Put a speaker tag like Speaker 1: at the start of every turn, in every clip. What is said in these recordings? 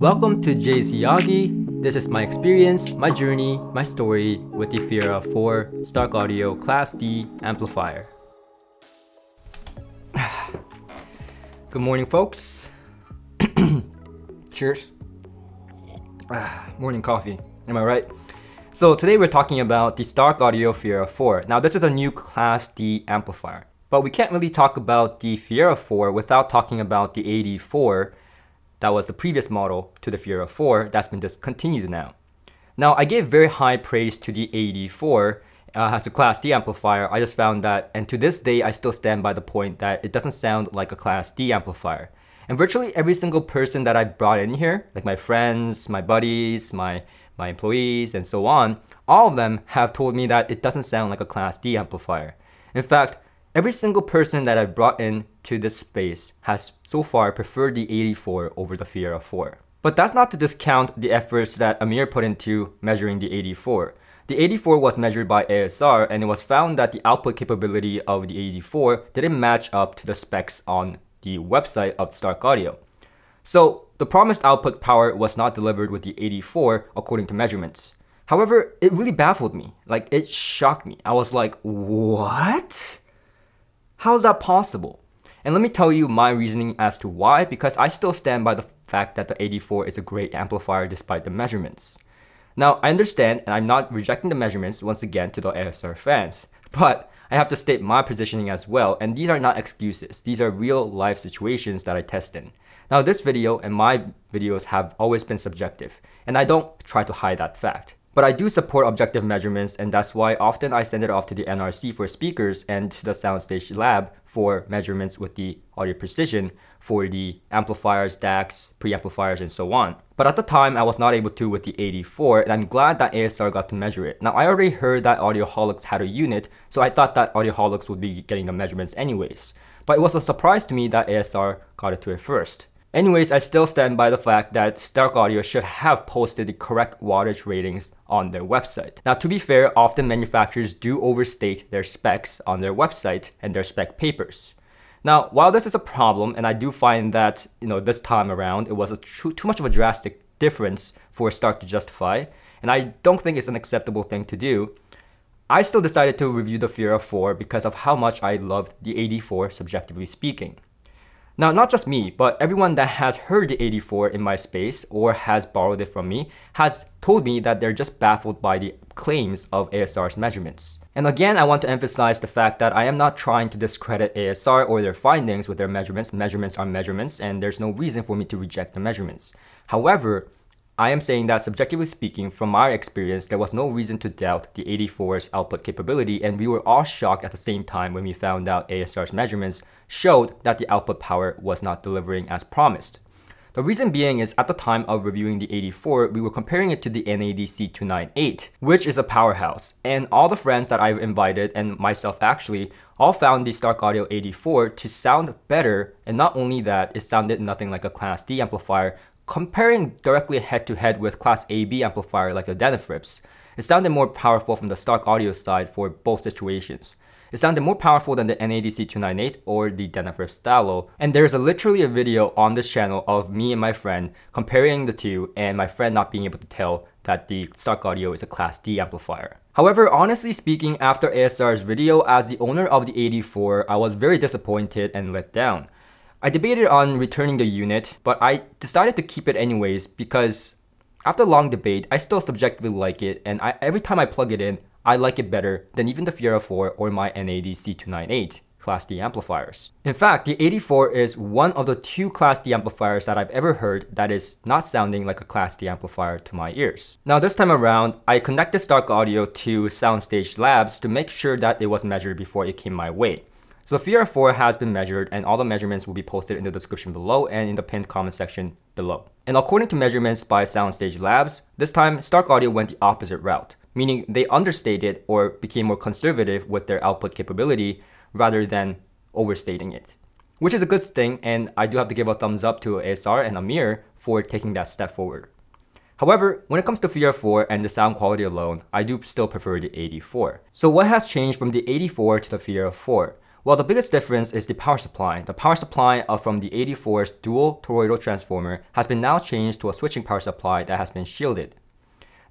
Speaker 1: Welcome to Jay's iyagi. This is my experience, my journey, my story with the Fiera 4 Starke Audio Class D amplifier. Good morning, folks. Cheers. Ah, morning coffee. Am I right? So today we're talking about the Starke Audio Fiera 4. Now this is a new Class D amplifier. But we can't really talk about the Fiera 4 without talking about the AD4 that was the previous model to the Fiera 4 that's been discontinued now. Now, I gave very high praise to the AD4 uh, as a Class D amplifier. I just found that, and to this day, I still stand by the point that it doesn't sound like a Class D amplifier. And virtually every single person that I brought in here, like my friends, my buddies, my my employees, and so on, all of them have told me that it doesn't sound like a Class D amplifier. In fact, Every single person that I've brought in to this space has so far preferred the AD4 over the Fiera 4. But that's not to discount the efforts that Amir put into measuring the AD4. The AD4 was measured by ASR and it was found that the output capability of the AD4 didn't match up to the specs on the website of Starke Audio. So the promised output power was not delivered with the AD4 according to measurements. However, it really baffled me. Like it shocked me. I was like, what? How is that possible? And let me tell you my reasoning as to why, because I still stand by the fact that the AD4 is a great amplifier despite the measurements. Now, I understand, and I'm not rejecting the measurements once again to the ASR fans, but I have to state my positioning as well, and these are not excuses. These are real life situations that I test in. Now, this video and my videos have always been subjective, and I don't try to hide that fact. But I do support objective measurements and that's why often I send it off to the NRC for speakers and to the soundstage lab for measurements with the audio precision for the amplifiers, DACs, preamplifiers, and so on. But at the time, I was not able to with the AD4, and I'm glad that ASR got to measure it. Now, I already heard that Audioholics had a unit, so I thought that Audioholics would be getting the measurements anyways. But it was a surprise to me that ASR got it to it first. Anyways, I still stand by the fact that Starke Audio should have posted the correct wattage ratings on their website. Now, to be fair, often manufacturers do overstate their specs on their website and their spec papers. Now, while this is a problem, and I do find that, you know, this time around, it was too, too much of a drastic difference for Starke to justify, and I don't think it's an acceptable thing to do, I still decided to review the Fiera 4 because of how much I loved the AD4 subjectively speaking. Now, not just me, but everyone that has heard the AD4 in my space or has borrowed it from me has told me that they're just baffled by the claims of ASR's measurements. And again, I want to emphasize the fact that I am not trying to discredit ASR or their findings with their measurements. Measurements are measurements, and there's no reason for me to reject the measurements. However, I am saying that subjectively speaking, from my experience, there was no reason to doubt the AD4's output capability, and we were all shocked at the same time when we found out ASR's measurements showed that the output power was not delivering as promised. The reason being is at the time of reviewing the AD4, we were comparing it to the NADC298, which is a powerhouse. And all the friends that I've invited, and myself actually, all found the Starke Audio AD4 to sound better. And not only that, it sounded nothing like a Class D amplifier, comparing directly head to head with Class AB amplifier like the Denafrips, it sounded more powerful from the Starke Audio side for both situations. It sounded more powerful than the NADC298 or the Denafrips Stalo, and there's a, literally a video on this channel of me and my friend comparing the two and my friend not being able to tell that the Starke Audio is a Class D amplifier. However, honestly speaking, after ASR's video, as the owner of the AD4, I was very disappointed and let down. I debated on returning the unit, but I decided to keep it anyways because after a long debate, I still subjectively like it and I, every time I plug it in, I like it better than even the Fiera 4 or my NAD C298 Class D amplifiers. In fact, the AD4 is one of the two Class D amplifiers that I've ever heard that is not sounding like a Class D amplifier to my ears. Now this time around, I connected Starke Audio to Soundstage Labs to make sure that it was measured before it came my way. So the Fiera 4 has been measured and all the measurements will be posted in the description below and in the pinned comment section below. And according to measurements by Soundstage Labs, this time Starke Audio went the opposite route, meaning they understated or became more conservative with their output capability rather than overstating it. Which is a good thing and I do have to give a thumbs up to ASR and Amir for taking that step forward. However, when it comes to Fiera 4 and the sound quality alone, I do still prefer the AD4. So what has changed from the AD4 to the Fiera 4? Well, the biggest difference is the power supply. The power supply uh, from the AD4's dual toroidal transformer has been now changed to a switching power supply that has been shielded.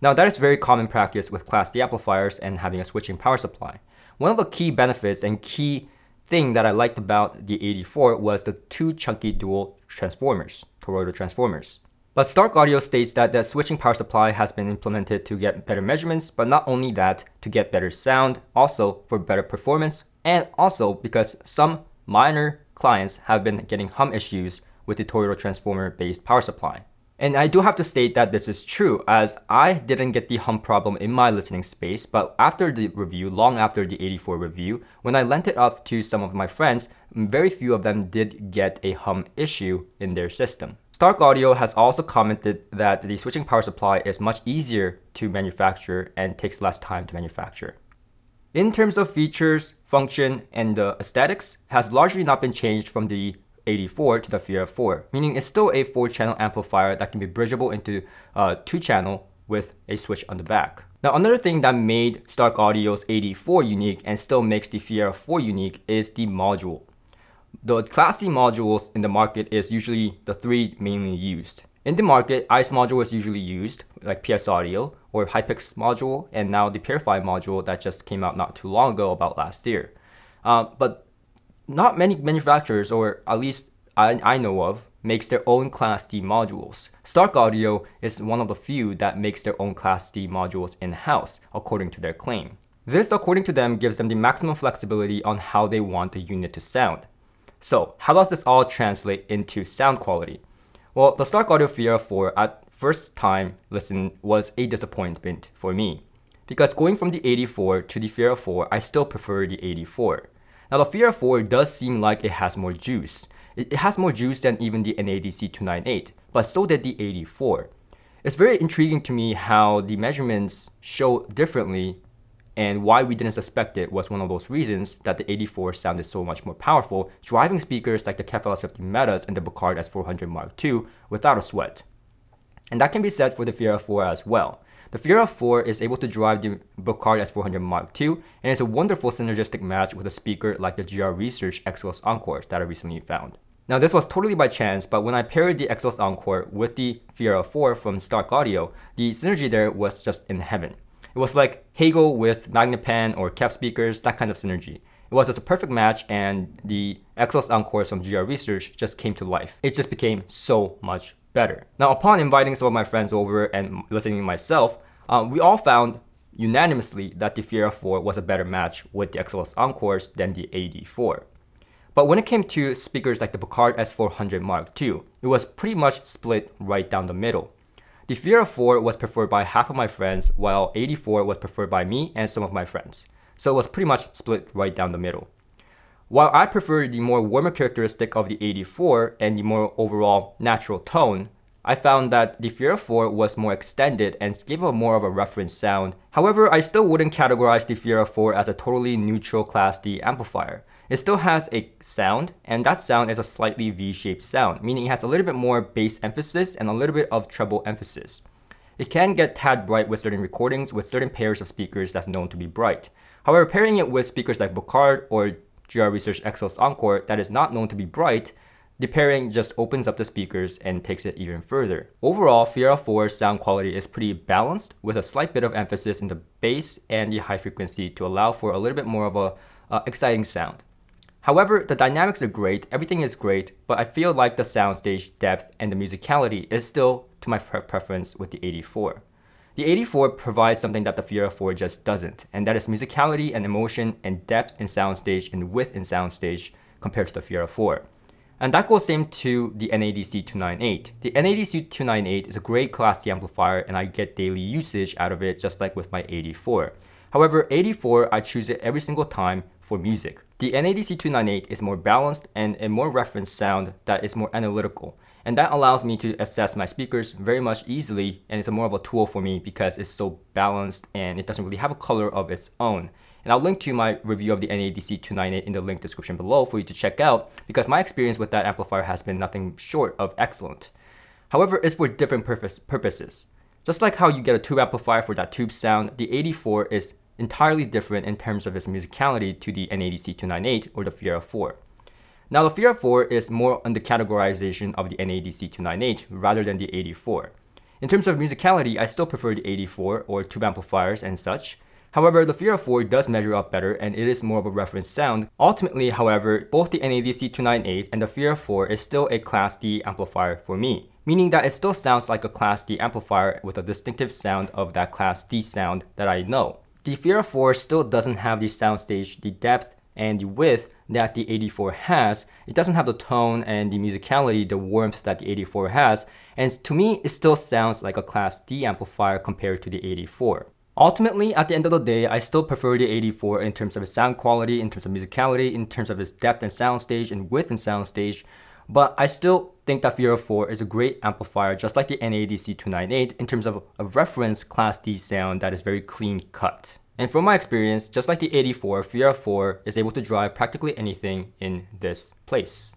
Speaker 1: Now that is very common practice with Class D amplifiers and having a switching power supply. One of the key benefits and key thing that I liked about the AD4 was the two chunky dual transformers, toroidal transformers. But Starke Audio states that the switching power supply has been implemented to get better measurements, but not only that, to get better sound, also for better performance, and also because some minor clients have been getting hum issues with the toroidal transformer based power supply. And I do have to state that this is true as I didn't get the hum problem in my listening space, but after the review, long after the AD4 review, when I lent it off to some of my friends, very few of them did get a hum issue in their system. Starke Audio has also commented that the switching power supply is much easier to manufacture and takes less time to manufacture. In terms of features, function, and the aesthetics, has largely not been changed from the AD4 to the Fiera 4, meaning it's still a 4-channel amplifier that can be bridgeable into uh, 2-channel with a switch on the back. Now another thing that made Starke Audio's AD4 unique and still makes the Fiera 4 unique is the module. The Class D modules in the market is usually the three mainly used. In the market, ICE module is usually used, like PS Audio, or Hypex module, and now the Purifi module that just came out not too long ago, about last year. Uh, but not many manufacturers, or at least I, I know of, makes their own Class D modules. Starke Audio is one of the few that makes their own Class D modules in-house, according to their claim. This, according to them, gives them the maximum flexibility on how they want the unit to sound. So, how does this all translate into sound quality? Well, the Starke Audio Fiera 4 at first time listen was a disappointment for me. Because going from the AD4 to the Fiera 4, I still prefer the AD4. Now the Fiera 4 does seem like it has more juice. It, has more juice than even the NADC 298, but so did the AD4. It's very intriguing to me how the measurements show differently and why we didn't suspect it was one of those reasons that the AD4 sounded so much more powerful, driving speakers like the KEF 50 Metas and the Buchardt S400 Mark II without a sweat. And that can be said for the Fiera 4 as well. The Fiera 4 is able to drive the Buchardt S400 Mark II, and it's a wonderful synergistic match with a speaker like the GR Research X-LS Encore that I recently found. Now this was totally by chance, but when I paired the X-LS Encore with the Fiera 4 from Starke Audio, the synergy there was just in heaven. It was like Hegel with Magnepan or KEF speakers, that kind of synergy. It was just a perfect match and the X-LS Encores from GR Research just came to life. It just became so much better. Now, upon inviting some of my friends over and listening myself, um, we all found unanimously that the Fiera 4 was a better match with the X-LS Encores than the AD4. But when it came to speakers like the Buchardt S400 Mark II, it was pretty much split right down the middle. The Fiera 4 was preferred by half of my friends, while AD4 was preferred by me and some of my friends. So it was pretty much split right down the middle. While I prefer the more warmer characteristic of the AD4 and the more overall natural tone, I found that the Fiera 4 was more extended and gave a more of a reference sound. However, I still wouldn't categorize the Fiera 4 as a totally neutral Class D amplifier. It still has a sound, and that sound is a slightly V-shaped sound, meaning it has a little bit more bass emphasis and a little bit of treble emphasis. It can get tad bright with certain recordings with certain pairs of speakers that's known to be bright. However, pairing it with speakers like Buchardt or GR Research X-LS Encore that is not known to be bright, the pairing just opens up the speakers and takes it even further. Overall, Fiera 4's sound quality is pretty balanced with a slight bit of emphasis in the bass and the high frequency to allow for a little bit more of a uh, exciting sound. However, the dynamics are great, everything is great, but I feel like the soundstage depth and the musicality is still to my pre preference with the AD4. The AD4 provides something that the Fiera 4 just doesn't, and that is musicality and emotion and depth in soundstage and width in soundstage compared to the Fiera 4. And that goes same to the NADC 298. The NADC 298 is a great Class D amplifier and I get daily usage out of it just like with my AD4. However, AD4, I choose it every single time for music. The NADC 298 is more balanced and a more reference sound that is more analytical. And that allows me to assess my speakers very much easily and it's more of a tool for me because it's so balanced and it doesn't really have a color of its own. And I'll link to my review of the NADC 298 in the link description below for you to check out because my experience with that amplifier has been nothing short of excellent. However, it's for different purpose, purposes. Just like how you get a tube amplifier for that tube sound, the AD4 is entirely different in terms of its musicality to the NADC298 or the Fiera 4. Now the Fiera 4 is more on the categorization of the NADC298 rather than the AD4. In terms of musicality, I still prefer the AD4 or tube amplifiers and such. However, the Fiera 4 does measure up better and it is more of a reference sound. Ultimately, however, both the NADC298 and the Fiera 4 is still a Class D amplifier for me, meaning that it still sounds like a Class D amplifier with a distinctive sound of that Class D sound that I know. The Fiera 4 still doesn't have the soundstage, the depth, and the width that the AD4 has. It doesn't have the tone and the musicality, the warmth that the AD4 has, and to me, it still sounds like a Class D amplifier compared to the AD4. Ultimately, at the end of the day, I still prefer the AD4 in terms of its sound quality, in terms of musicality, in terms of its depth and soundstage, and width and soundstage, but I still think that Fiera 4 is a great amplifier just like the NADC 298 in terms of a reference Class D sound that is very clean cut. And from my experience, just like the AD4, Fiera 4 is able to drive practically anything in this place.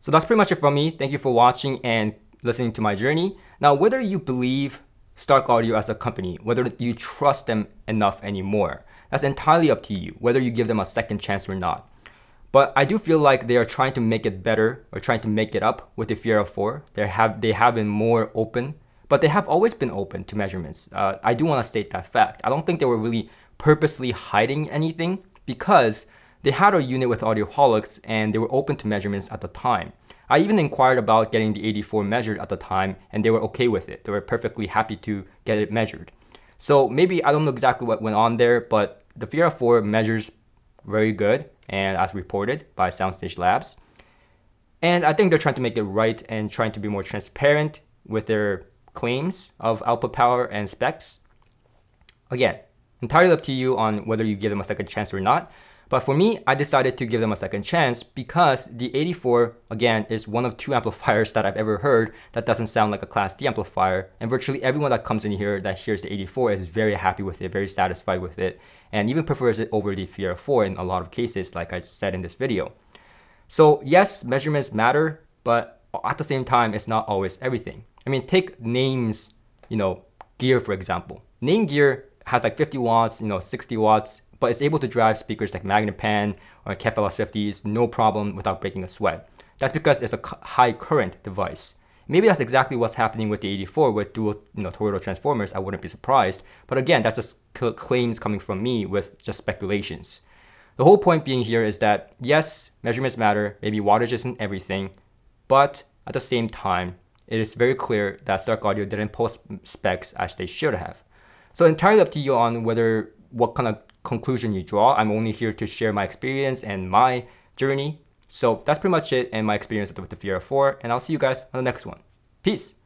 Speaker 1: So that's pretty much it from me. Thank you for watching and listening to my journey. Now, whether you believe Starke Audio as a company, whether you trust them enough anymore, that's entirely up to you, whether you give them a second chance or not. But I do feel like they are trying to make it better or trying to make it up with the Fiera 4. They have, they have been more open, but they have always been open to measurements. Uh, I do want to state that fact. I don't think they were really purposely hiding anything because they had a unit with Audioholics and they were open to measurements at the time. I even inquired about getting the AD4 measured at the time and they were okay with it. They were perfectly happy to get it measured. So maybe I don't know exactly what went on there, but the Fiera 4 measures very good and as reported by Soundstage Labs. And I think they're trying to make it right and trying to be more transparent with their claims of output power and specs. Again, Entirely up to you on whether you give them a second chance or not. But for me, I decided to give them a second chance because the AD4, again, is one of two amplifiers that I've ever heard that doesn't sound like a Class D amplifier. And virtually everyone that comes in here that hears the AD4 is very happy with it, very satisfied with it, and even prefers it over the Fiera 4 in a lot of cases, like I said in this video. So yes, measurements matter, but at the same time, it's not always everything. I mean, take names, you know, gear, for example. Naim gear has like 50 watts, you know, 60 watts, but it's able to drive speakers like Magnepan or KFLS 50s no problem without breaking a sweat. That's because it's a high current device. Maybe that's exactly what's happening with the AD4 with dual you know, toroidal transformers. I wouldn't be surprised. But again, that's just claims coming from me with just speculations. The whole point being here is that yes, measurements matter. Maybe wattage isn't everything, but at the same time, it is very clear that Starke Audio didn't post specs as they should have. So entirely up to you on whether what kind of conclusion you draw. I'm only here to share my experience and my journey. So that's pretty much it and my experience with the Fiera 4 and I'll see you guys on the next one. Peace!